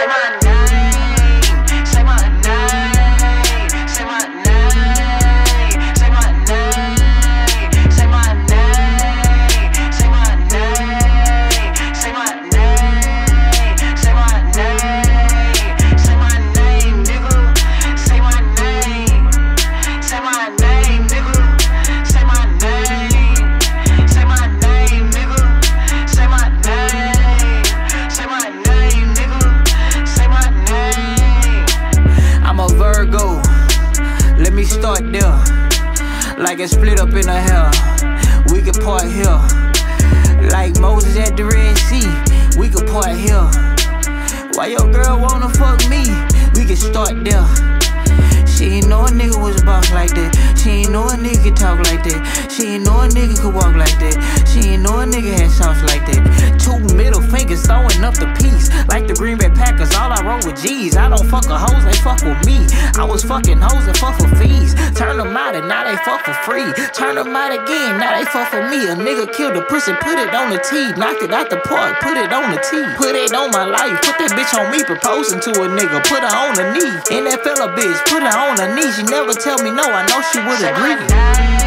Come on. Virgo. Let me start there. Like it's split up in a hell. We can part here. Like Moses at the Red Sea. We can part here. Why your girl wanna fuck me? We can start there. She ain't know a nigga was a boss like that. She ain't know a nigga could talk like that. She ain't know a nigga could walk like that. She ain't know a nigga had sauce like that. Two middle fingers throwing up the piece. Like the Green Bay Packers, all I roll with G's. I don't fuck with hoes, they fuck with me. I was fucking hoes and fuck for fees. Turn them out and now they fuck for free. Turn them out again, now they fuck for me. A nigga killed a pussy, put it on the T. Knocked it out the park, put it on the T. Put it on my life, put that bitch on me. Proposing to a nigga, put her on her knee. And that fella bitch, put her on her knee. She never tell me no, I know she would agree.